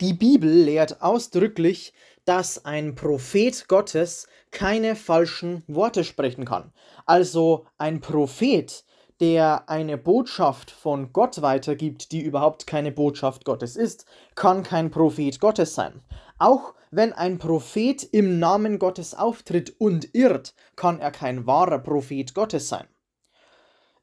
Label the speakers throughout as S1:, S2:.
S1: Die Bibel lehrt ausdrücklich, dass ein Prophet Gottes keine falschen Worte sprechen kann. Also ein Prophet, der eine Botschaft von Gott weitergibt, die überhaupt keine Botschaft Gottes ist, kann kein Prophet Gottes sein. Auch wenn ein Prophet im Namen Gottes auftritt und irrt, kann er kein wahrer Prophet Gottes sein.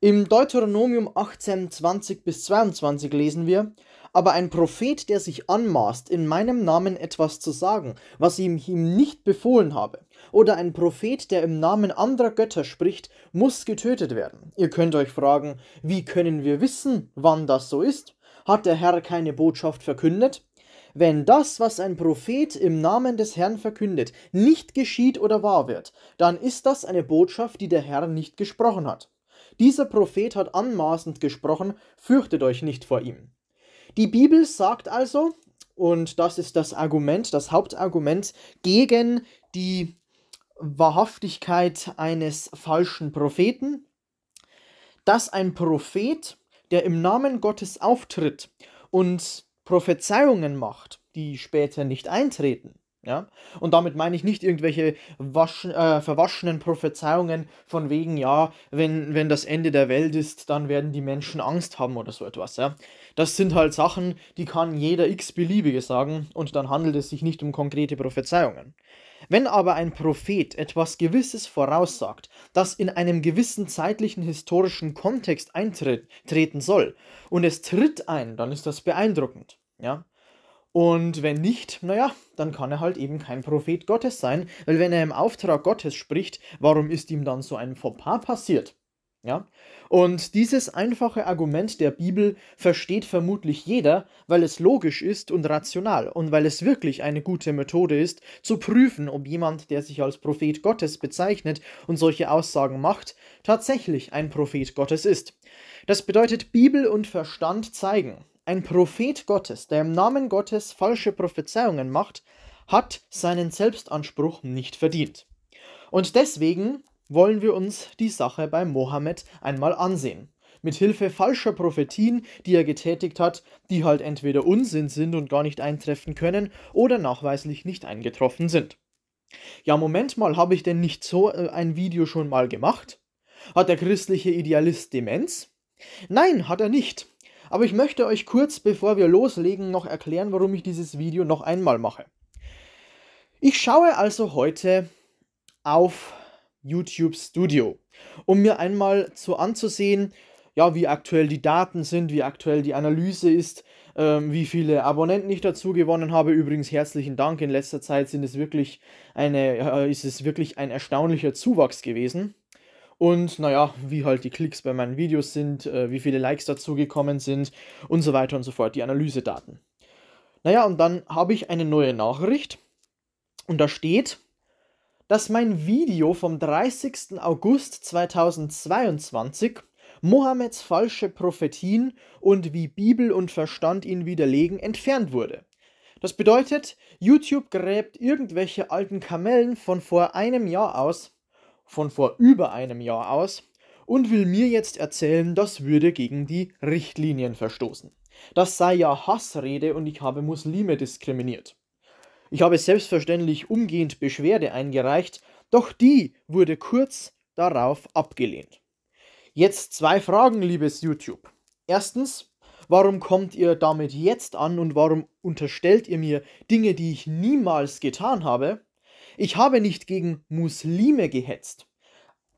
S1: Im Deuteronomium 18, 20 bis 22 lesen wir, aber ein Prophet, der sich anmaßt, in meinem Namen etwas zu sagen, was ich ihm nicht befohlen habe, oder ein Prophet, der im Namen anderer Götter spricht, muss getötet werden. Ihr könnt euch fragen, wie können wir wissen, wann das so ist? Hat der Herr keine Botschaft verkündet? Wenn das, was ein Prophet im Namen des Herrn verkündet, nicht geschieht oder wahr wird, dann ist das eine Botschaft, die der Herr nicht gesprochen hat. Dieser Prophet hat anmaßend gesprochen, fürchtet euch nicht vor ihm. Die Bibel sagt also, und das ist das Argument, das Hauptargument gegen die Wahrhaftigkeit eines falschen Propheten, dass ein Prophet, der im Namen Gottes auftritt und Prophezeiungen macht, die später nicht eintreten, ja? Und damit meine ich nicht irgendwelche waschen, äh, verwaschenen Prophezeiungen von wegen, ja, wenn, wenn das Ende der Welt ist, dann werden die Menschen Angst haben oder so etwas. Ja? Das sind halt Sachen, die kann jeder x-beliebige sagen und dann handelt es sich nicht um konkrete Prophezeiungen. Wenn aber ein Prophet etwas Gewisses voraussagt, das in einem gewissen zeitlichen historischen Kontext eintreten soll und es tritt ein, dann ist das beeindruckend. Ja? Und wenn nicht, naja, dann kann er halt eben kein Prophet Gottes sein, weil wenn er im Auftrag Gottes spricht, warum ist ihm dann so ein Fauxpas passiert? Ja? Und dieses einfache Argument der Bibel versteht vermutlich jeder, weil es logisch ist und rational und weil es wirklich eine gute Methode ist, zu prüfen, ob jemand, der sich als Prophet Gottes bezeichnet und solche Aussagen macht, tatsächlich ein Prophet Gottes ist. Das bedeutet, Bibel und Verstand zeigen, ein Prophet Gottes, der im Namen Gottes falsche Prophezeiungen macht, hat seinen Selbstanspruch nicht verdient. Und deswegen wollen wir uns die Sache bei Mohammed einmal ansehen. Mit Hilfe falscher Prophetien, die er getätigt hat, die halt entweder Unsinn sind und gar nicht eintreffen können oder nachweislich nicht eingetroffen sind. Ja, Moment mal, habe ich denn nicht so äh, ein Video schon mal gemacht? Hat der christliche Idealist Demenz? Nein, hat er nicht. Aber ich möchte euch kurz, bevor wir loslegen, noch erklären, warum ich dieses Video noch einmal mache. Ich schaue also heute auf YouTube Studio, um mir einmal so anzusehen, ja, wie aktuell die Daten sind, wie aktuell die Analyse ist, ähm, wie viele Abonnenten ich dazu gewonnen habe. Übrigens herzlichen Dank. In letzter Zeit sind es wirklich eine, äh, ist es wirklich ein erstaunlicher Zuwachs gewesen. Und naja, wie halt die Klicks bei meinen Videos sind, äh, wie viele Likes dazugekommen sind und so weiter und so fort, die Analysedaten. Naja, und dann habe ich eine neue Nachricht und da steht, dass mein Video vom 30. August 2022 Mohammeds falsche Prophetien und wie Bibel und Verstand ihn widerlegen entfernt wurde. Das bedeutet, YouTube gräbt irgendwelche alten Kamellen von vor einem Jahr aus von vor über einem Jahr aus und will mir jetzt erzählen, das würde gegen die Richtlinien verstoßen. Das sei ja Hassrede und ich habe Muslime diskriminiert. Ich habe selbstverständlich umgehend Beschwerde eingereicht, doch die wurde kurz darauf abgelehnt. Jetzt zwei Fragen, liebes YouTube. Erstens, warum kommt ihr damit jetzt an und warum unterstellt ihr mir Dinge, die ich niemals getan habe? Ich habe nicht gegen Muslime gehetzt.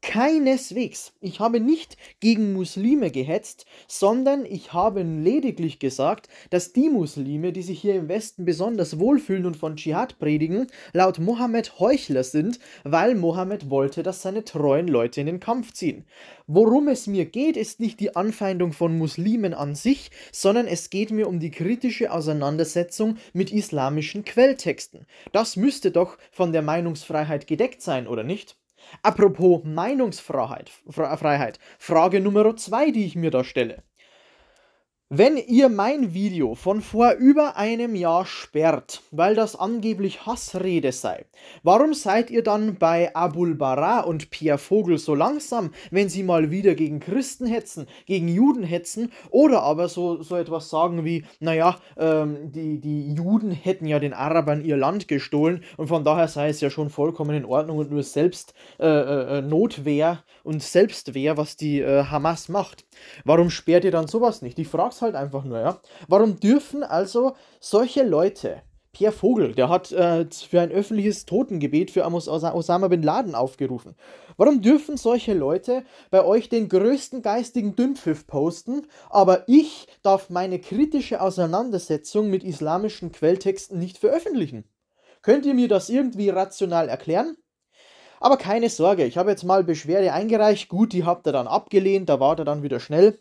S1: Keineswegs. Ich habe nicht gegen Muslime gehetzt, sondern ich habe lediglich gesagt, dass die Muslime, die sich hier im Westen besonders wohlfühlen und von Dschihad predigen, laut Mohammed Heuchler sind, weil Mohammed wollte, dass seine treuen Leute in den Kampf ziehen. Worum es mir geht, ist nicht die Anfeindung von Muslimen an sich, sondern es geht mir um die kritische Auseinandersetzung mit islamischen Quelltexten. Das müsste doch von der Meinungsfreiheit gedeckt sein, oder nicht? Apropos Meinungsfreiheit, Freiheit, Frage Nummer zwei, die ich mir da stelle. Wenn ihr mein Video von vor über einem Jahr sperrt, weil das angeblich Hassrede sei, warum seid ihr dann bei Abul Bara und Pierre Vogel so langsam, wenn sie mal wieder gegen Christen hetzen, gegen Juden hetzen oder aber so, so etwas sagen wie, naja, ähm, die, die Juden hätten ja den Arabern ihr Land gestohlen und von daher sei es ja schon vollkommen in Ordnung und nur selbst äh, äh, äh Notwehr und Selbstwehr, was die äh, Hamas macht. Warum sperrt ihr dann sowas nicht? Ich frage frag's halt einfach nur, ja. Warum dürfen also solche Leute, Pierre Vogel, der hat äh, für ein öffentliches Totengebet für Amos Osama Bin Laden aufgerufen. Warum dürfen solche Leute bei euch den größten geistigen Dünnpfiff posten, aber ich darf meine kritische Auseinandersetzung mit islamischen Quelltexten nicht veröffentlichen? Könnt ihr mir das irgendwie rational erklären? Aber keine Sorge, ich habe jetzt mal Beschwerde eingereicht. Gut, die habt ihr dann abgelehnt, da war er dann wieder schnell.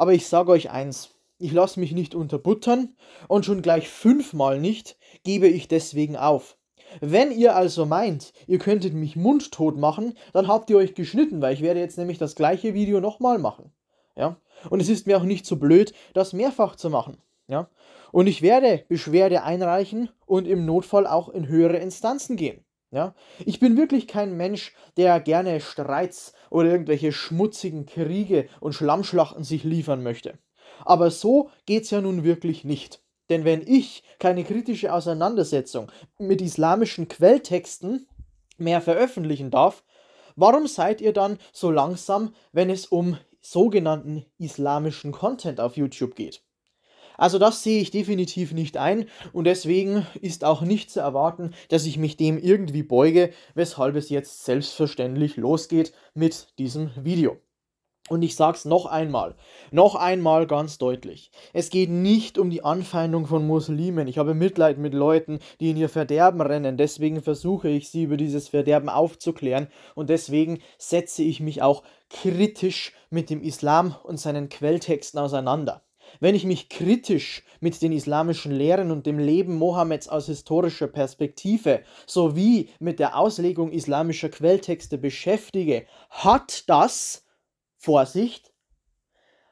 S1: Aber ich sage euch eins, ich lasse mich nicht unterbuttern und schon gleich fünfmal nicht gebe ich deswegen auf. Wenn ihr also meint, ihr könntet mich mundtot machen, dann habt ihr euch geschnitten, weil ich werde jetzt nämlich das gleiche Video nochmal machen. Ja? Und es ist mir auch nicht so blöd, das mehrfach zu machen. Ja? Und ich werde Beschwerde einreichen und im Notfall auch in höhere Instanzen gehen. Ja? Ich bin wirklich kein Mensch, der gerne Streits oder irgendwelche schmutzigen Kriege und Schlammschlachten sich liefern möchte. Aber so geht's ja nun wirklich nicht. Denn wenn ich keine kritische Auseinandersetzung mit islamischen Quelltexten mehr veröffentlichen darf, warum seid ihr dann so langsam, wenn es um sogenannten islamischen Content auf YouTube geht? Also das sehe ich definitiv nicht ein und deswegen ist auch nicht zu erwarten, dass ich mich dem irgendwie beuge, weshalb es jetzt selbstverständlich losgeht mit diesem Video. Und ich sag's noch einmal, noch einmal ganz deutlich. Es geht nicht um die Anfeindung von Muslimen. Ich habe Mitleid mit Leuten, die in ihr Verderben rennen. Deswegen versuche ich sie über dieses Verderben aufzuklären. Und deswegen setze ich mich auch kritisch mit dem Islam und seinen Quelltexten auseinander. Wenn ich mich kritisch mit den islamischen Lehren und dem Leben Mohammeds aus historischer Perspektive sowie mit der Auslegung islamischer Quelltexte beschäftige, hat das, Vorsicht,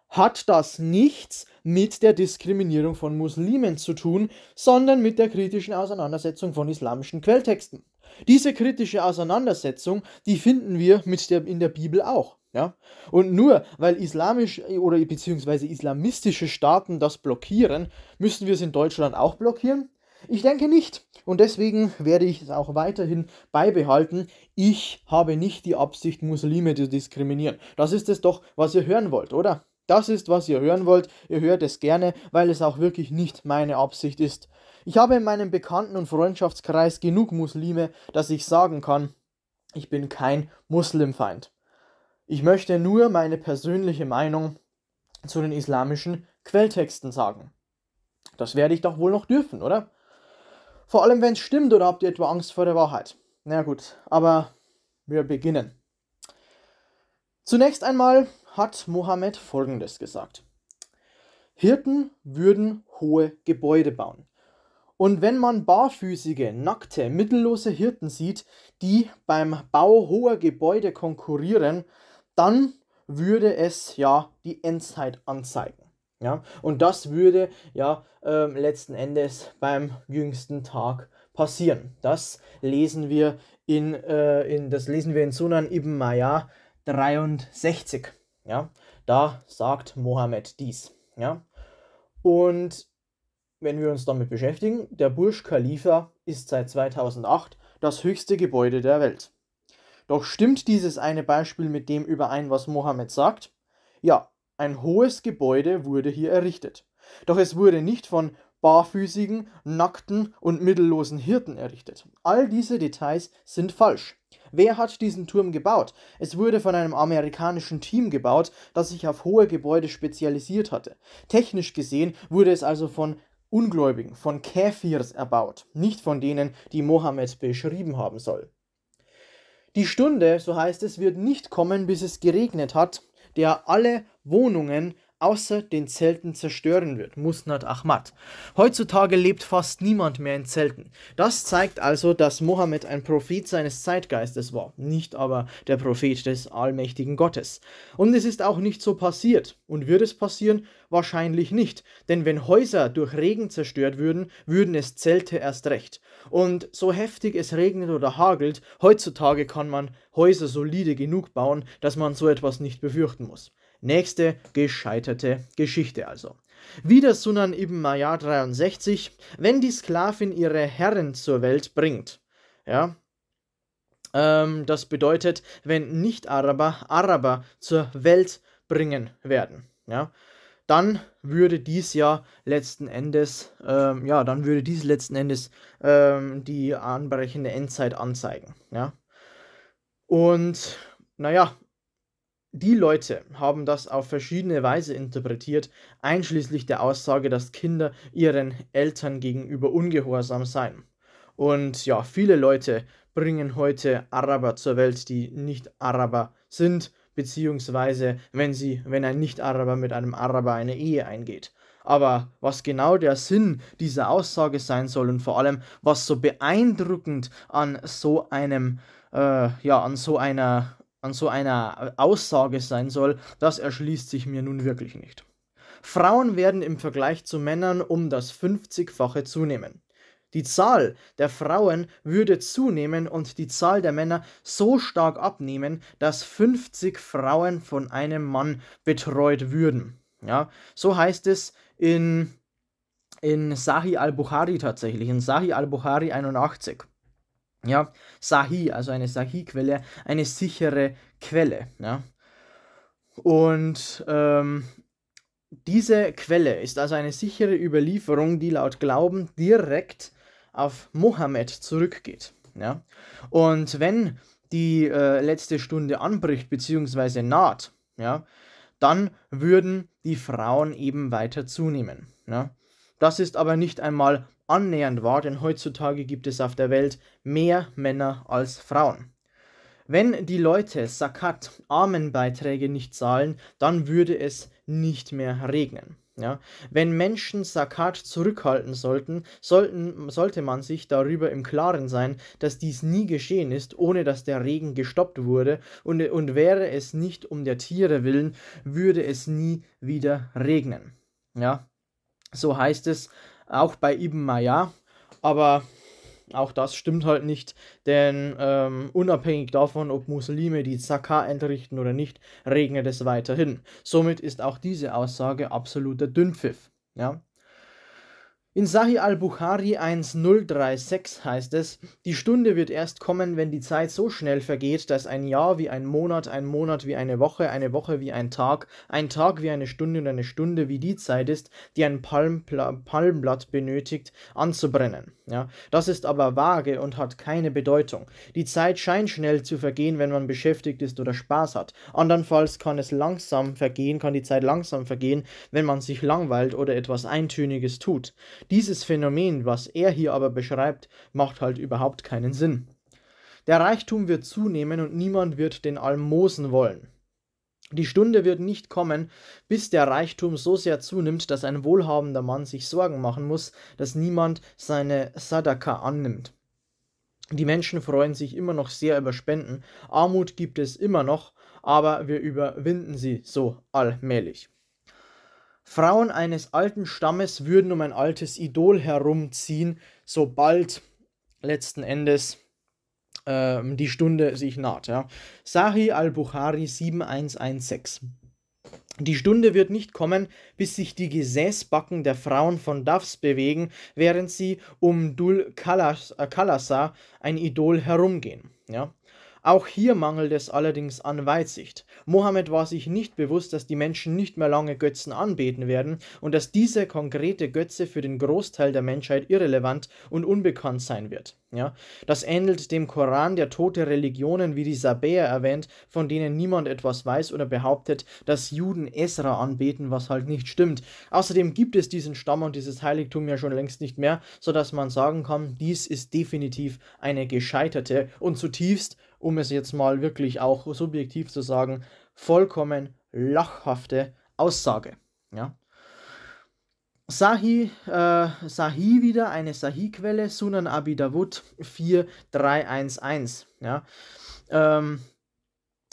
S1: hat das nichts mit der Diskriminierung von Muslimen zu tun, sondern mit der kritischen Auseinandersetzung von islamischen Quelltexten. Diese kritische Auseinandersetzung, die finden wir mit der, in der Bibel auch. Ja? Und nur weil islamisch oder beziehungsweise islamistische Staaten das blockieren, müssen wir es in Deutschland auch blockieren? Ich denke nicht. Und deswegen werde ich es auch weiterhin beibehalten. Ich habe nicht die Absicht, Muslime zu diskriminieren. Das ist es doch, was ihr hören wollt, oder? Das ist, was ihr hören wollt. Ihr hört es gerne, weil es auch wirklich nicht meine Absicht ist. Ich habe in meinem Bekannten- und Freundschaftskreis genug Muslime, dass ich sagen kann, ich bin kein Muslimfeind. Ich möchte nur meine persönliche Meinung zu den islamischen Quelltexten sagen. Das werde ich doch wohl noch dürfen, oder? Vor allem, wenn es stimmt, oder habt ihr etwa Angst vor der Wahrheit? Na gut, aber wir beginnen. Zunächst einmal hat Mohammed Folgendes gesagt. Hirten würden hohe Gebäude bauen. Und wenn man barfüßige, nackte, mittellose Hirten sieht, die beim Bau hoher Gebäude konkurrieren, dann würde es ja die Endzeit anzeigen. Ja, und das würde ja äh, letzten Endes beim jüngsten Tag passieren. Das lesen wir in, äh, in das lesen wir in Sunan ibn Maya 63. Ja, da sagt Mohammed dies. Ja, und wenn wir uns damit beschäftigen, der Burj Khalifa ist seit 2008 das höchste Gebäude der Welt. Doch stimmt dieses eine Beispiel mit dem überein, was Mohammed sagt? Ja, ein hohes Gebäude wurde hier errichtet. Doch es wurde nicht von barfüßigen, nackten und mittellosen Hirten errichtet. All diese Details sind falsch. Wer hat diesen Turm gebaut? Es wurde von einem amerikanischen Team gebaut, das sich auf hohe Gebäude spezialisiert hatte. Technisch gesehen wurde es also von Ungläubigen, von Käfirs erbaut, nicht von denen, die Mohammed beschrieben haben soll. Die Stunde, so heißt es, wird nicht kommen, bis es geregnet hat, der alle Wohnungen außer den Zelten zerstören wird, Musnad Ahmad. Heutzutage lebt fast niemand mehr in Zelten. Das zeigt also, dass Mohammed ein Prophet seines Zeitgeistes war, nicht aber der Prophet des allmächtigen Gottes. Und es ist auch nicht so passiert. Und wird es passieren? Wahrscheinlich nicht. Denn wenn Häuser durch Regen zerstört würden, würden es Zelte erst recht. Und so heftig es regnet oder hagelt, heutzutage kann man Häuser solide genug bauen, dass man so etwas nicht befürchten muss. Nächste gescheiterte Geschichte also. Wieder Sunan ibn Mayyad 63, wenn die Sklavin ihre Herren zur Welt bringt. Ja, ähm, das bedeutet, wenn Nicht-Araber Araber zur Welt bringen werden. Ja, dann würde dies ja letzten Endes, ähm, ja, dann würde dies letzten Endes ähm, die anbrechende Endzeit anzeigen. Ja, und naja, die Leute haben das auf verschiedene Weise interpretiert, einschließlich der Aussage, dass Kinder ihren Eltern gegenüber ungehorsam seien. Und ja, viele Leute bringen heute Araber zur Welt, die nicht Araber sind, beziehungsweise wenn sie, wenn ein Nicht-Araber mit einem Araber eine Ehe eingeht. Aber was genau der Sinn dieser Aussage sein soll und vor allem, was so beeindruckend an so einem, äh, ja, an so einer an so einer Aussage sein soll, das erschließt sich mir nun wirklich nicht. Frauen werden im Vergleich zu Männern um das 50-fache zunehmen. Die Zahl der Frauen würde zunehmen und die Zahl der Männer so stark abnehmen, dass 50 Frauen von einem Mann betreut würden. Ja, so heißt es in, in Sahih al-Bukhari tatsächlich, in Sahih al-Bukhari 81. Ja, Sahih, also eine Sahih-Quelle, eine sichere Quelle. Ja. Und ähm, diese Quelle ist also eine sichere Überlieferung, die laut Glauben direkt auf Mohammed zurückgeht. Ja. Und wenn die äh, letzte Stunde anbricht bzw. naht, ja, dann würden die Frauen eben weiter zunehmen. Ja. Das ist aber nicht einmal annähernd wahr, denn heutzutage gibt es auf der Welt mehr Männer als Frauen. Wenn die Leute Sakat, Armenbeiträge nicht zahlen, dann würde es nicht mehr regnen. Ja, wenn Menschen Sakat zurückhalten sollten, sollten, sollte man sich darüber im Klaren sein, dass dies nie geschehen ist, ohne dass der Regen gestoppt wurde, und, und wäre es nicht um der Tiere willen, würde es nie wieder regnen. Ja, so heißt es auch bei Ibn Maya, aber auch das stimmt halt nicht, denn ähm, unabhängig davon, ob Muslime die Zakah entrichten oder nicht, regnet es weiterhin. Somit ist auch diese Aussage absoluter Dünnpfiff. Ja? In Sahih al-Bukhari 1036 heißt es, die Stunde wird erst kommen, wenn die Zeit so schnell vergeht, dass ein Jahr wie ein Monat, ein Monat wie eine Woche, eine Woche wie ein Tag, ein Tag wie eine Stunde und eine Stunde wie die Zeit ist, die ein Palmpla Palmblatt benötigt, anzubrennen. Ja, das ist aber vage und hat keine Bedeutung. Die Zeit scheint schnell zu vergehen, wenn man beschäftigt ist oder Spaß hat. Andernfalls kann es langsam vergehen, kann die Zeit langsam vergehen, wenn man sich langweilt oder etwas Eintöniges tut. Dieses Phänomen, was er hier aber beschreibt, macht halt überhaupt keinen Sinn. Der Reichtum wird zunehmen und niemand wird den Almosen wollen. Die Stunde wird nicht kommen, bis der Reichtum so sehr zunimmt, dass ein wohlhabender Mann sich Sorgen machen muss, dass niemand seine Sadaka annimmt. Die Menschen freuen sich immer noch sehr über Spenden, Armut gibt es immer noch, aber wir überwinden sie so allmählich. Frauen eines alten Stammes würden um ein altes Idol herumziehen, sobald letzten Endes ähm, die Stunde sich naht. Ja. Sahih al-Bukhari 7116. Die Stunde wird nicht kommen, bis sich die Gesäßbacken der Frauen von Dafs bewegen, während sie um Dul Kalasa, äh, ein Idol, herumgehen. Ja. Auch hier mangelt es allerdings an Weitsicht. Mohammed war sich nicht bewusst, dass die Menschen nicht mehr lange Götzen anbeten werden und dass diese konkrete Götze für den Großteil der Menschheit irrelevant und unbekannt sein wird. Ja, das ähnelt dem Koran, der tote Religionen wie die Sabäer erwähnt, von denen niemand etwas weiß oder behauptet, dass Juden Esra anbeten, was halt nicht stimmt. Außerdem gibt es diesen Stamm und dieses Heiligtum ja schon längst nicht mehr, sodass man sagen kann, dies ist definitiv eine gescheiterte und zutiefst um es jetzt mal wirklich auch subjektiv zu sagen, vollkommen lachhafte Aussage. Ja. Sahi, äh, Sahi wieder, eine Sahi-Quelle, Sunan Abi Dawud 4311. Ja. Ähm,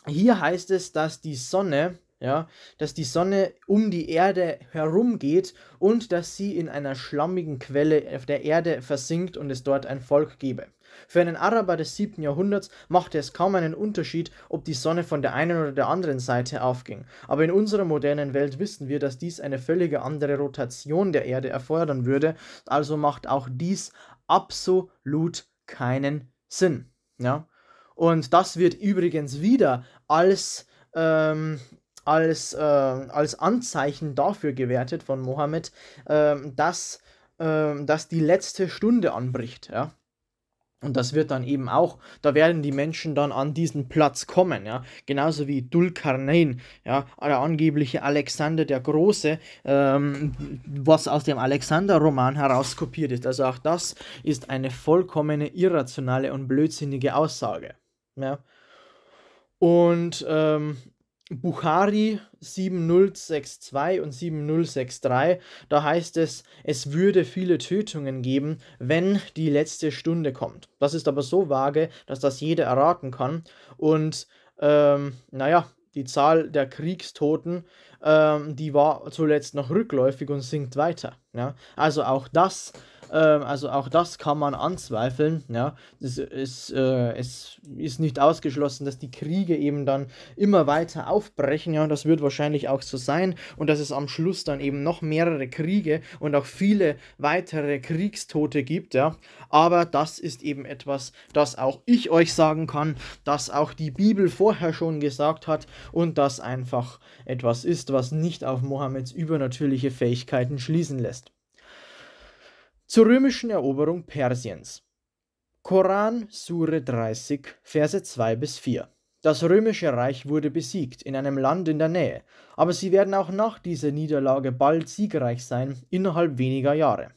S1: hier heißt es, dass die Sonne ja, dass die Sonne um die Erde herumgeht und dass sie in einer schlammigen Quelle auf der Erde versinkt und es dort ein Volk gebe. Für einen Araber des 7. Jahrhunderts machte es kaum einen Unterschied, ob die Sonne von der einen oder der anderen Seite aufging. Aber in unserer modernen Welt wissen wir, dass dies eine völlige andere Rotation der Erde erfordern würde, also macht auch dies absolut keinen Sinn. Ja? Und das wird übrigens wieder als ähm, als, äh, als Anzeichen dafür gewertet von Mohammed, äh, dass, äh, dass die letzte Stunde anbricht. Ja? Und das wird dann eben auch, da werden die Menschen dann an diesen Platz kommen, ja. Genauso wie Dulkarnain, ja, der angebliche Alexander der Große, ähm, was aus dem Alexander-Roman herauskopiert ist. Also auch das ist eine vollkommene irrationale und blödsinnige Aussage. Ja. Und ähm, Bukhari 7062 und 7063, da heißt es, es würde viele Tötungen geben, wenn die letzte Stunde kommt. Das ist aber so vage, dass das jeder erraten kann. Und ähm, naja, die Zahl der Kriegstoten, ähm, die war zuletzt noch rückläufig und sinkt weiter. Ja? Also auch das ähm, also auch das kann man anzweifeln. Ja, das ist, äh, es ist nicht ausgeschlossen, dass die Kriege eben dann immer weiter aufbrechen. Ja, das wird wahrscheinlich auch so sein und dass es am Schluss dann eben noch mehrere Kriege und auch viele weitere Kriegstote gibt. Ja, aber das ist eben etwas, das auch ich euch sagen kann, das auch die Bibel vorher schon gesagt hat und das einfach etwas ist, was nicht auf Mohammeds übernatürliche Fähigkeiten schließen lässt. Zur römischen Eroberung Persiens. Koran, Sure 30, Verse 2 bis 4. Das römische Reich wurde besiegt in einem Land in der Nähe, aber sie werden auch nach dieser Niederlage bald siegreich sein, innerhalb weniger Jahre.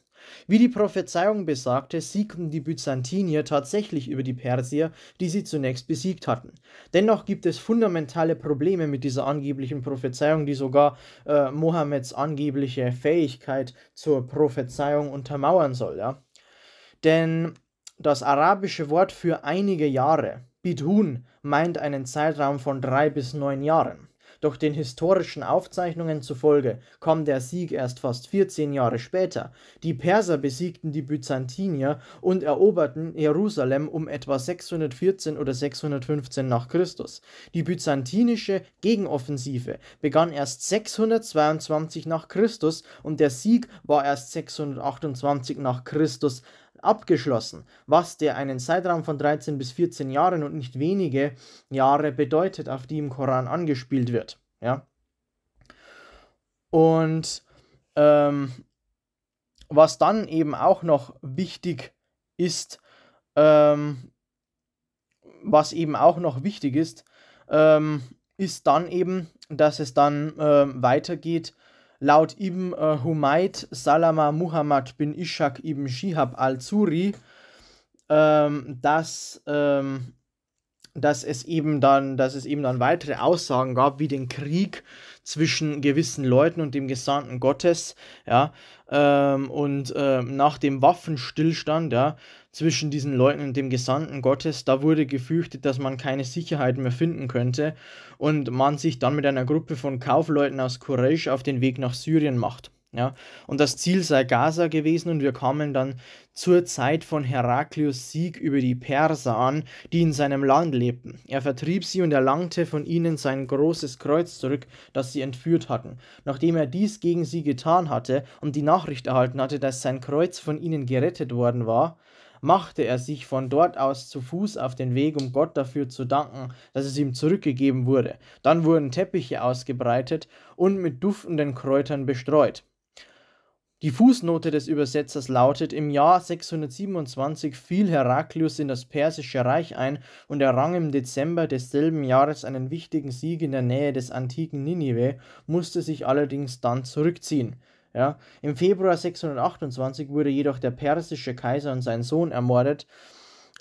S1: Wie die Prophezeiung besagte, siegten die Byzantinier tatsächlich über die Persier, die sie zunächst besiegt hatten. Dennoch gibt es fundamentale Probleme mit dieser angeblichen Prophezeiung, die sogar äh, Mohammeds angebliche Fähigkeit zur Prophezeiung untermauern soll. Ja? Denn das arabische Wort für einige Jahre, Bidhun, meint einen Zeitraum von drei bis neun Jahren. Doch den historischen Aufzeichnungen zufolge kommt der Sieg erst fast 14 Jahre später. Die Perser besiegten die Byzantinier und eroberten Jerusalem um etwa 614 oder 615 nach Christus. Die byzantinische Gegenoffensive begann erst 622 nach Christus und der Sieg war erst 628 nach Christus abgeschlossen, was der einen Zeitraum von 13 bis 14 Jahren und nicht wenige Jahre bedeutet, auf die im Koran angespielt wird. Ja? Und ähm, was dann eben auch noch wichtig ist, ähm, was eben auch noch wichtig ist, ähm, ist dann eben, dass es dann ähm, weitergeht Laut Ibn äh, Humayd Salama Muhammad bin Ishaq ibn Shihab al-Zuri, ähm, dass, ähm, dass, es eben dann, dass es eben dann weitere Aussagen gab, wie den Krieg zwischen gewissen Leuten und dem Gesandten Gottes, ja, ähm, und äh, nach dem Waffenstillstand, ja, zwischen diesen Leuten und dem Gesandten Gottes, da wurde gefürchtet, dass man keine Sicherheit mehr finden könnte und man sich dann mit einer Gruppe von Kaufleuten aus Quraysh auf den Weg nach Syrien macht. Ja, und das Ziel sei Gaza gewesen und wir kamen dann zur Zeit von Heraklius Sieg über die Perser an, die in seinem Land lebten. Er vertrieb sie und erlangte von ihnen sein großes Kreuz zurück, das sie entführt hatten. Nachdem er dies gegen sie getan hatte und die Nachricht erhalten hatte, dass sein Kreuz von ihnen gerettet worden war, machte er sich von dort aus zu Fuß auf den Weg, um Gott dafür zu danken, dass es ihm zurückgegeben wurde. Dann wurden Teppiche ausgebreitet und mit duftenden Kräutern bestreut. Die Fußnote des Übersetzers lautet: Im Jahr 627 fiel Heraklius in das Persische Reich ein und errang im Dezember desselben Jahres einen wichtigen Sieg in der Nähe des antiken Ninive, musste sich allerdings dann zurückziehen. Ja, Im Februar 628 wurde jedoch der persische Kaiser und sein Sohn ermordet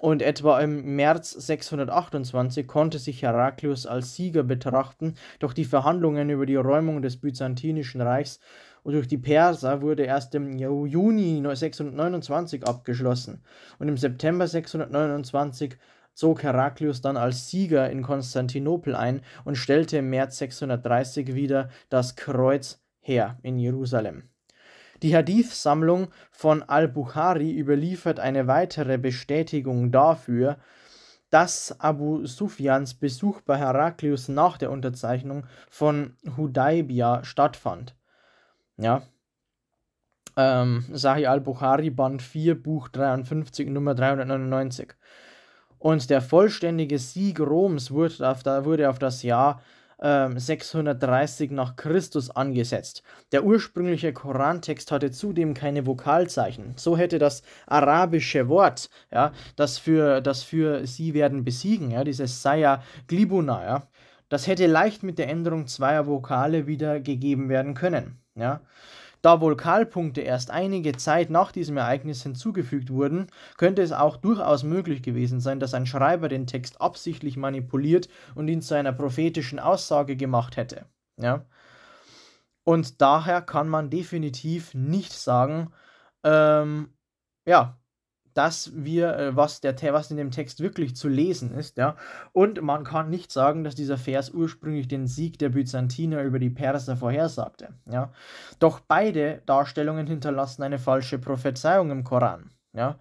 S1: Und etwa im März 628 konnte sich Heraklius als Sieger betrachten, doch die Verhandlungen über die Räumung des Byzantinischen Reichs und durch die Perser wurde erst im Juni 629 abgeschlossen. Und im September 629 zog Heraklius dann als Sieger in Konstantinopel ein und stellte im März 630 wieder das Kreuz her in Jerusalem. Die Hadith-Sammlung von al-Bukhari überliefert eine weitere Bestätigung dafür, dass Abu Sufjans Besuch bei Heraklius nach der Unterzeichnung von Hudaybiyah stattfand. Ja. Ähm, Sahih al-Bukhari, Band 4, Buch 53, Nummer 399. Und der vollständige Sieg Roms wurde auf, wurde auf das Jahr 630 ähm, nach Christus angesetzt. Der ursprüngliche Korantext hatte zudem keine Vokalzeichen. So hätte das arabische Wort, ja, das für, das für sie werden besiegen, ja, dieses Saya Glibuna, ja, das hätte leicht mit der Änderung zweier Vokale wiedergegeben werden können. Ja. Da Vokalpunkte erst einige Zeit nach diesem Ereignis hinzugefügt wurden, könnte es auch durchaus möglich gewesen sein, dass ein Schreiber den Text absichtlich manipuliert und ihn zu einer prophetischen Aussage gemacht hätte. Ja? Und daher kann man definitiv nicht sagen, ähm, ja, dass wir, äh, was, der, was in dem Text wirklich zu lesen ist, ja. Und man kann nicht sagen, dass dieser Vers ursprünglich den Sieg der Byzantiner über die Perser vorhersagte, ja. Doch beide Darstellungen hinterlassen eine falsche Prophezeiung im Koran, ja.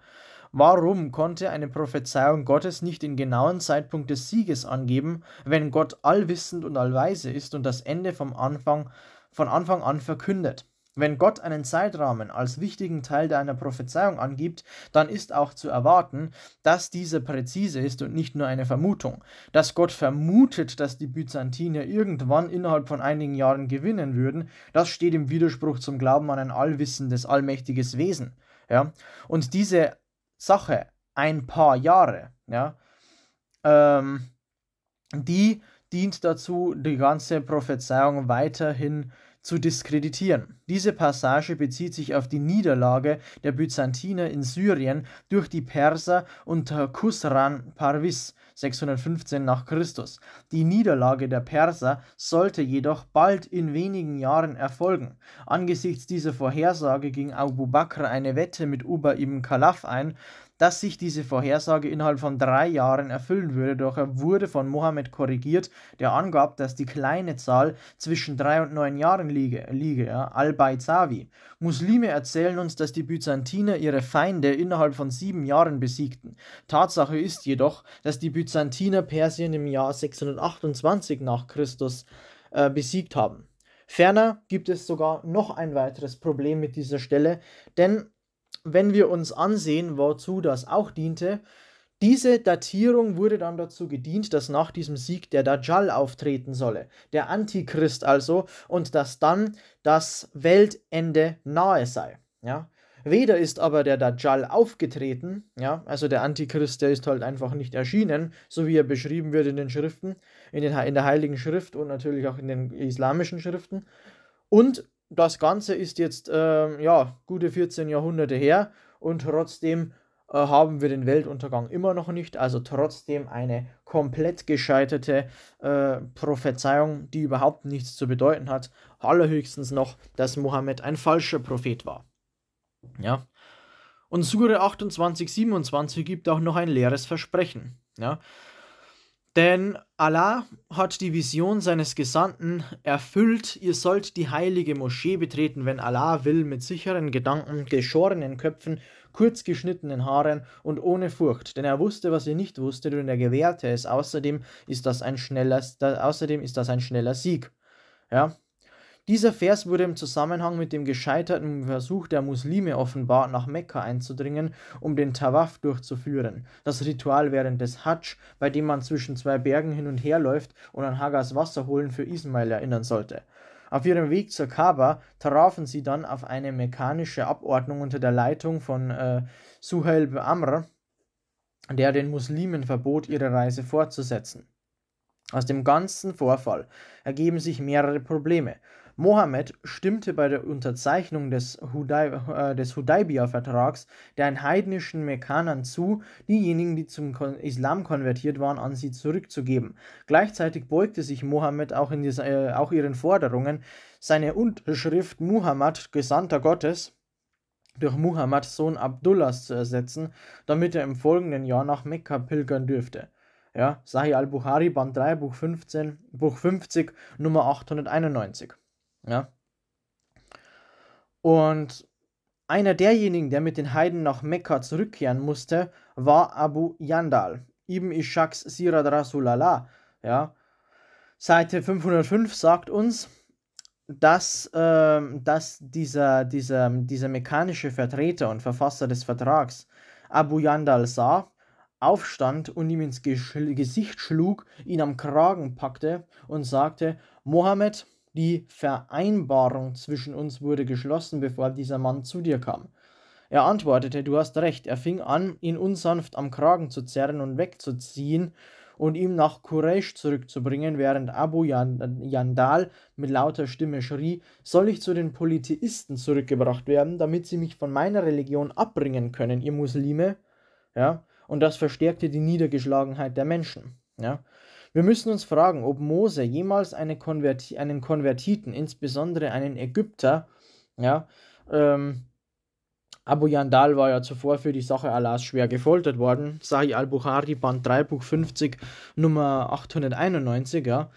S1: Warum konnte eine Prophezeiung Gottes nicht den genauen Zeitpunkt des Sieges angeben, wenn Gott allwissend und allweise ist und das Ende vom Anfang, von Anfang an verkündet? Wenn Gott einen Zeitrahmen als wichtigen Teil einer Prophezeiung angibt, dann ist auch zu erwarten, dass diese präzise ist und nicht nur eine Vermutung. Dass Gott vermutet, dass die Byzantiner irgendwann innerhalb von einigen Jahren gewinnen würden, das steht im Widerspruch zum Glauben an ein allwissendes, allmächtiges Wesen. Ja? Und diese Sache, ein paar Jahre, ja, ähm, die dient dazu, die ganze Prophezeiung weiterhin zu zu diskreditieren. Diese Passage bezieht sich auf die Niederlage der Byzantiner in Syrien durch die Perser unter Khusran Parvis 615 nach Christus. Die Niederlage der Perser sollte jedoch bald in wenigen Jahren erfolgen. Angesichts dieser Vorhersage ging Abu Bakr eine Wette mit Uba ibn Khalaf ein, dass sich diese Vorhersage innerhalb von drei Jahren erfüllen würde, doch er wurde von Mohammed korrigiert, der angab, dass die kleine Zahl zwischen drei und neun Jahren liege, liege ja, Al-Baizawi. Muslime erzählen uns, dass die Byzantiner ihre Feinde innerhalb von sieben Jahren besiegten. Tatsache ist jedoch, dass die Byzantiner Persien im Jahr 628 nach Christus äh, besiegt haben. Ferner gibt es sogar noch ein weiteres Problem mit dieser Stelle, denn wenn wir uns ansehen, wozu das auch diente, diese Datierung wurde dann dazu gedient, dass nach diesem Sieg der Dajjal auftreten solle, der Antichrist also, und dass dann das Weltende nahe sei. Ja? Weder ist aber der Dajjal aufgetreten, ja, also der Antichrist, der ist halt einfach nicht erschienen, so wie er beschrieben wird in den Schriften, in, den, in der Heiligen Schrift und natürlich auch in den islamischen Schriften. Und das Ganze ist jetzt äh, ja, gute 14 Jahrhunderte her und trotzdem äh, haben wir den Weltuntergang immer noch nicht. Also trotzdem eine komplett gescheiterte äh, Prophezeiung, die überhaupt nichts zu bedeuten hat. Allerhöchstens noch, dass Mohammed ein falscher Prophet war. Ja. Und Sure 28, 27 gibt auch noch ein leeres Versprechen. Ja. Denn Allah hat die Vision seines Gesandten erfüllt, ihr sollt die heilige Moschee betreten, wenn Allah will, mit sicheren Gedanken, geschorenen Köpfen, kurz geschnittenen Haaren und ohne Furcht. Denn er wusste, was ihr nicht wusstet, und er gewährte es. Außerdem ist das ein schneller, außerdem ist das ein schneller Sieg. Ja, dieser Vers wurde im Zusammenhang mit dem gescheiterten Versuch der Muslime offenbar nach Mekka einzudringen, um den Tawaf durchzuführen, das Ritual während des Hajj, bei dem man zwischen zwei Bergen hin und her läuft und an Hagas Wasser holen für Ismail erinnern sollte. Auf ihrem Weg zur Kaaba trafen sie dann auf eine mekanische Abordnung unter der Leitung von äh, Suhail Amr, der den Muslimen verbot, ihre Reise fortzusetzen. Aus dem ganzen Vorfall ergeben sich mehrere Probleme. Mohammed stimmte bei der Unterzeichnung des, Hudai, äh, des Hudaybiyah-Vertrags den heidnischen Mekkanern zu, diejenigen, die zum Islam konvertiert waren, an sie zurückzugeben. Gleichzeitig beugte sich Mohammed auch, in dieser, äh, auch ihren Forderungen, seine Unterschrift Muhammad, Gesandter Gottes, durch Muhammad, Sohn Abdullahs, zu ersetzen, damit er im folgenden Jahr nach Mekka pilgern dürfte. Ja, Sahih al-Bukhari, Band 3, Buch 15, Buch 50, Nummer 891. Ja. Und einer derjenigen, der mit den Heiden nach Mekka zurückkehren musste, war Abu Yandal, Ibn Ishaqs Sirat Rasulallah. Ja. Seite 505 sagt uns, dass, äh, dass dieser, dieser, dieser mechanische Vertreter und Verfasser des Vertrags Abu Yandal sah, aufstand und ihm ins Gesicht schlug, ihn am Kragen packte und sagte, Mohammed, die Vereinbarung zwischen uns wurde geschlossen, bevor dieser Mann zu dir kam. Er antwortete, du hast recht. Er fing an, ihn unsanft am Kragen zu zerren und wegzuziehen und ihm nach Quraysh zurückzubringen, während Abu Yandal mit lauter Stimme schrie, soll ich zu den Polytheisten zurückgebracht werden, damit sie mich von meiner Religion abbringen können, ihr Muslime? Ja, und das verstärkte die Niedergeschlagenheit der Menschen. Ja. Wir müssen uns fragen, ob Mose jemals eine Konverti einen Konvertiten, insbesondere einen Ägypter, ja, ähm, Abu Yandal war ja zuvor für die Sache Allahs schwer gefoltert worden. Sahih al-Bukhari, Band 3, Buch 50, Nummer 891, ja.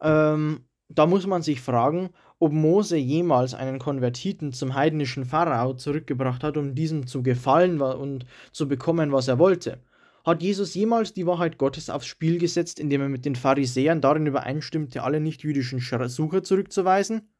S1: Ähm, da muss man sich fragen, ob Mose jemals einen Konvertiten zum heidnischen Pharao zurückgebracht hat, um diesem zu gefallen und zu bekommen, was er wollte. Hat Jesus jemals die Wahrheit Gottes aufs Spiel gesetzt, indem er mit den Pharisäern darin übereinstimmte, alle nichtjüdischen Sucher zurückzuweisen?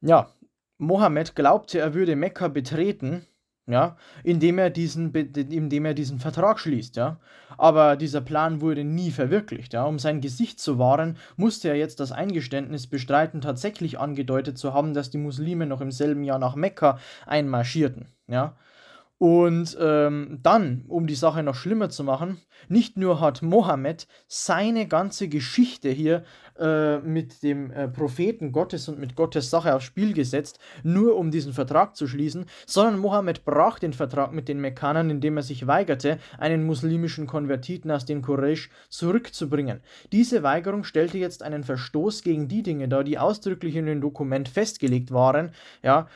S1: Ja, Mohammed glaubte, er würde Mekka betreten, ja, indem er diesen, indem er diesen Vertrag schließt, ja. Aber dieser Plan wurde nie verwirklicht, ja. Um sein Gesicht zu wahren, musste er jetzt das Eingeständnis bestreiten, tatsächlich angedeutet zu haben, dass die Muslime noch im selben Jahr nach Mekka einmarschierten, ja. Und ähm, dann, um die Sache noch schlimmer zu machen, nicht nur hat Mohammed seine ganze Geschichte hier äh, mit dem äh, Propheten Gottes und mit Gottes Sache aufs Spiel gesetzt, nur um diesen Vertrag zu schließen, sondern Mohammed brach den Vertrag mit den Mekkanern, indem er sich weigerte, einen muslimischen Konvertiten aus den Quraysh zurückzubringen. Diese Weigerung stellte jetzt einen Verstoß gegen die Dinge dar, die ausdrücklich in dem Dokument festgelegt waren, ja,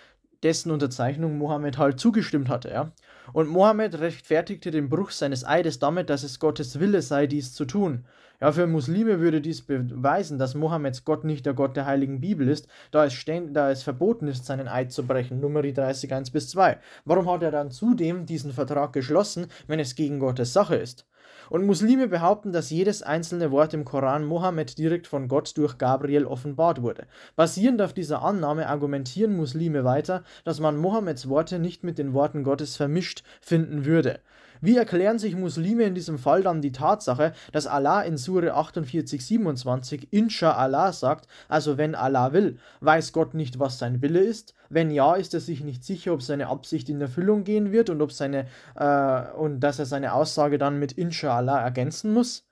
S1: dessen Unterzeichnung Mohammed halt zugestimmt hatte, ja. Und Mohammed rechtfertigte den Bruch seines Eides damit, dass es Gottes Wille sei, dies zu tun. Ja, für Muslime würde dies beweisen, dass Mohammeds Gott nicht der Gott der heiligen Bibel ist, da es, da es verboten ist, seinen Eid zu brechen. Nummer 30, 1 bis 2. Warum hat er dann zudem diesen Vertrag geschlossen, wenn es gegen Gottes Sache ist? Und Muslime behaupten, dass jedes einzelne Wort im Koran Mohammed direkt von Gott durch Gabriel offenbart wurde. Basierend auf dieser Annahme argumentieren Muslime weiter, dass man Mohammeds Worte nicht mit den Worten Gottes vermischt finden würde. Wie erklären sich Muslime in diesem Fall dann die Tatsache, dass Allah in Sure 48, 27 Inshallah sagt, also wenn Allah will, weiß Gott nicht, was sein Wille ist? Wenn ja, ist er sich nicht sicher, ob seine Absicht in Erfüllung gehen wird und ob seine äh, und dass er seine Aussage dann mit Inshallah ergänzen muss?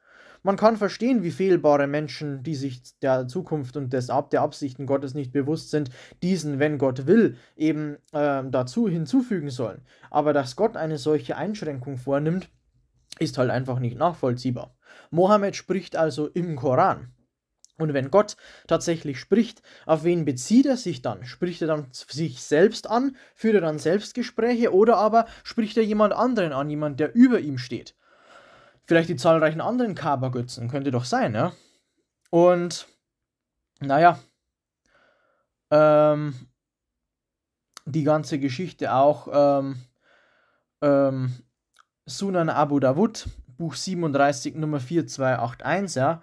S1: Man kann verstehen, wie fehlbare Menschen, die sich der Zukunft und des, der Absichten Gottes nicht bewusst sind, diesen, wenn Gott will, eben äh, dazu hinzufügen sollen. Aber dass Gott eine solche Einschränkung vornimmt, ist halt einfach nicht nachvollziehbar. Mohammed spricht also im Koran. Und wenn Gott tatsächlich spricht, auf wen bezieht er sich dann? Spricht er dann sich selbst an? Führt er dann Selbstgespräche? Oder aber spricht er jemand anderen an, jemand, der über ihm steht? Vielleicht die zahlreichen anderen Kabergötzen, könnte doch sein, ja? Und, naja, ähm, die ganze Geschichte auch, ähm, ähm, Sunan Abu Dawud, Buch 37, Nummer 4281, ja,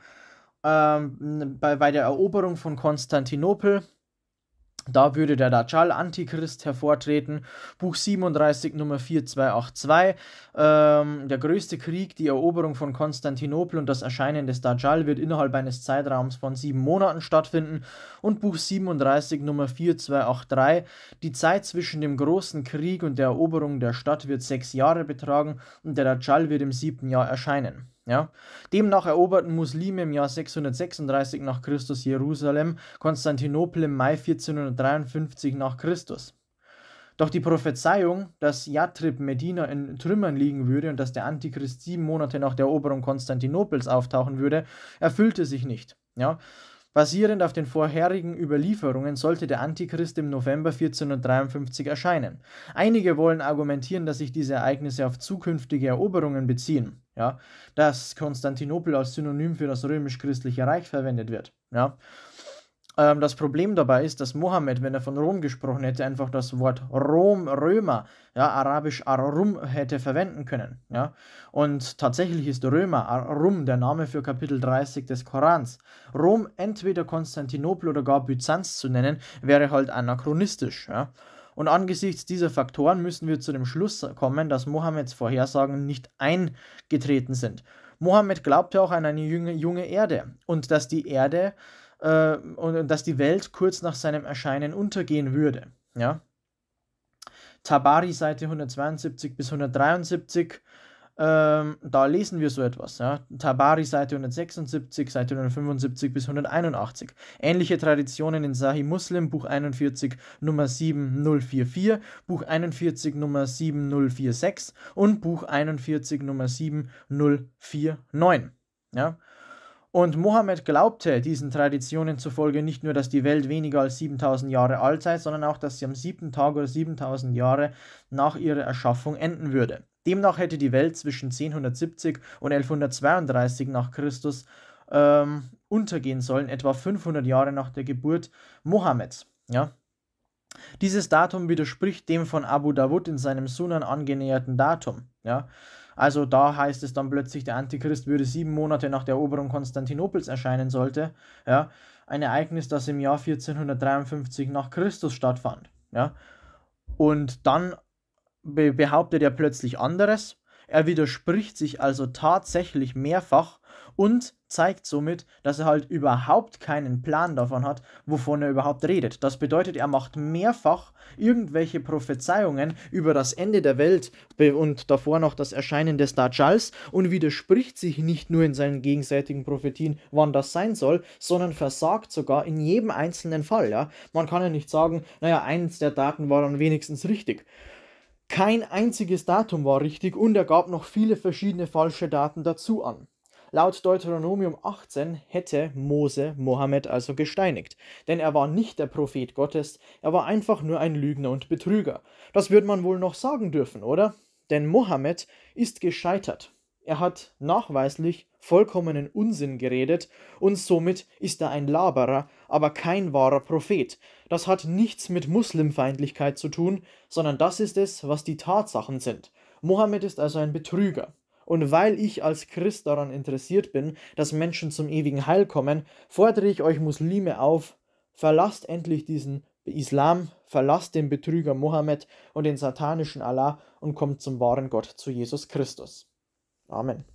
S1: ähm, bei, bei der Eroberung von Konstantinopel da würde der Dajjal Antichrist hervortreten. Buch 37 Nummer 4282. Ähm, der größte Krieg, die Eroberung von Konstantinopel und das Erscheinen des Dajjal wird innerhalb eines Zeitraums von sieben Monaten stattfinden. Und Buch 37 Nummer 4283. Die Zeit zwischen dem großen Krieg und der Eroberung der Stadt wird sechs Jahre betragen und der Dajjal wird im siebten Jahr erscheinen. Ja? Demnach eroberten Muslime im Jahr 636 nach Christus Jerusalem, Konstantinopel im Mai 1453 nach Christus. Doch die Prophezeiung, dass Yathrib Medina in Trümmern liegen würde und dass der Antichrist sieben Monate nach der Eroberung Konstantinopels auftauchen würde, erfüllte sich nicht. Ja? Basierend auf den vorherigen Überlieferungen sollte der Antichrist im November 1453 erscheinen. Einige wollen argumentieren, dass sich diese Ereignisse auf zukünftige Eroberungen beziehen, ja? dass Konstantinopel als Synonym für das römisch-christliche Reich verwendet wird. Ja? Ähm, das Problem dabei ist, dass Mohammed, wenn er von Rom gesprochen hätte, einfach das Wort Rom, Römer, ja, arabisch Arum hätte verwenden können. Ja? Und tatsächlich ist Römer, Arum, der Name für Kapitel 30 des Korans. Rom, entweder Konstantinopel oder gar Byzanz zu nennen, wäre halt anachronistisch. Ja? Und angesichts dieser Faktoren müssen wir zu dem Schluss kommen, dass Mohammeds Vorhersagen nicht eingetreten sind. Mohammed glaubte auch an eine junge, junge Erde und dass die Erde äh, und dass die Welt kurz nach seinem Erscheinen untergehen würde. Ja? Tabari, Seite 172 bis 173, ähm, da lesen wir so etwas. Ja? Tabari, Seite 176, Seite 175 bis 181. Ähnliche Traditionen in Sahih Muslim, Buch 41, Nummer 7044, Buch 41, Nummer 7046 und Buch 41, Nummer 7049. Ja? Und Mohammed glaubte diesen Traditionen zufolge nicht nur, dass die Welt weniger als 7000 Jahre alt sei, sondern auch, dass sie am siebten Tag oder 7000 Jahre nach ihrer Erschaffung enden würde. Demnach hätte die Welt zwischen 1070 und 1132 nach Christus ähm, untergehen sollen, etwa 500 Jahre nach der Geburt Mohammeds. Ja? Dieses Datum widerspricht dem von Abu Dawud in seinem Sunan angenäherten Datum. Ja? Also da heißt es dann plötzlich, der Antichrist würde sieben Monate nach der Eroberung Konstantinopels erscheinen sollte. Ja, ein Ereignis, das im Jahr 1453 nach Christus stattfand. Ja, und dann be behauptet er plötzlich anderes. Er widerspricht sich also tatsächlich mehrfach und zeigt somit, dass er halt überhaupt keinen Plan davon hat, wovon er überhaupt redet. Das bedeutet, er macht mehrfach irgendwelche Prophezeiungen über das Ende der Welt und davor noch das Erscheinen des Dajjals und widerspricht sich nicht nur in seinen gegenseitigen Prophetien, wann das sein soll, sondern versagt sogar in jedem einzelnen Fall. Ja? Man kann ja nicht sagen, naja, eins der Daten war dann wenigstens richtig. Kein einziges Datum war richtig und er gab noch viele verschiedene falsche Daten dazu an. Laut Deuteronomium 18 hätte Mose Mohammed also gesteinigt, denn er war nicht der Prophet Gottes, er war einfach nur ein Lügner und Betrüger. Das wird man wohl noch sagen dürfen, oder? Denn Mohammed ist gescheitert. Er hat nachweislich vollkommenen Unsinn geredet und somit ist er ein Laberer, aber kein wahrer Prophet. Das hat nichts mit Muslimfeindlichkeit zu tun, sondern das ist es, was die Tatsachen sind. Mohammed ist also ein Betrüger. Und weil ich als Christ daran interessiert bin, dass Menschen zum ewigen Heil kommen, fordere ich euch Muslime auf, verlasst endlich diesen Islam, verlasst den Betrüger Mohammed und den satanischen Allah und kommt zum wahren Gott, zu Jesus Christus. Amen.